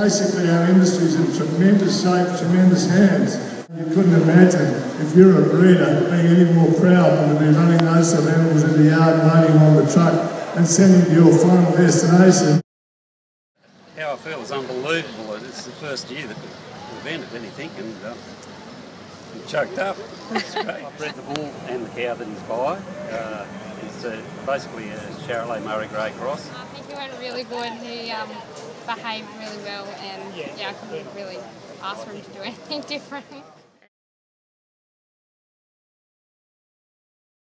Basically, our industry is in tremendous shape, tremendous hands. You couldn't imagine if you're a breeder being any more proud than to be running those sort of animals in the yard, loading on the truck and sending to your final destination. How I feel is unbelievable. It's the first year that we've entered anything and uh, I'm choked up. It's great. I've bred the bull and the cow that he's by. Uh, it's uh, basically a Charolais Murray Grey cross. I think he went really good. He um, behaved really well, and yeah, I couldn't really ask for him to do anything different.